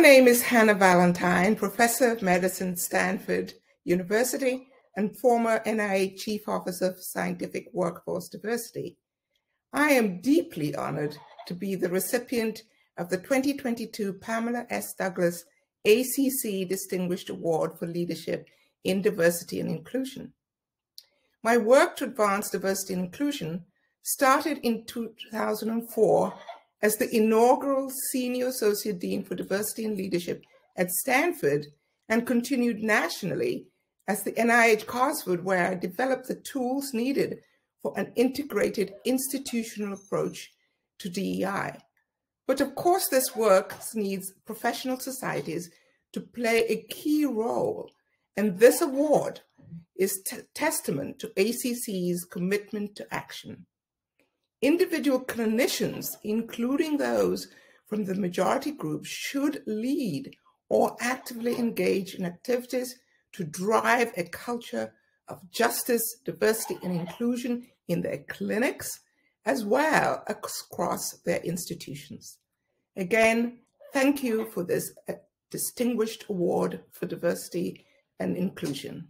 My name is Hannah Valantine, Professor of Medicine, Stanford University, and former NIH Chief Officer for Scientific Workforce Diversity. I am deeply honored to be the recipient of the 2022 Pamela S. Douglas ACC Distinguished Award for Leadership in Diversity and Inclusion. My work to advance diversity and inclusion started in 2004 as the inaugural Senior Associate Dean for Diversity and Leadership at Stanford and continued nationally as the NIH Cosford, where I developed the tools needed for an integrated institutional approach to DEI. But of course, this work needs professional societies to play a key role, and this award is testament to ACC's commitment to action. Individual clinicians, including those from the majority group, should lead or actively engage in activities to drive a culture of justice, diversity, and inclusion in their clinics, as well as across their institutions. Again, thank you for this uh, distinguished award for diversity and inclusion.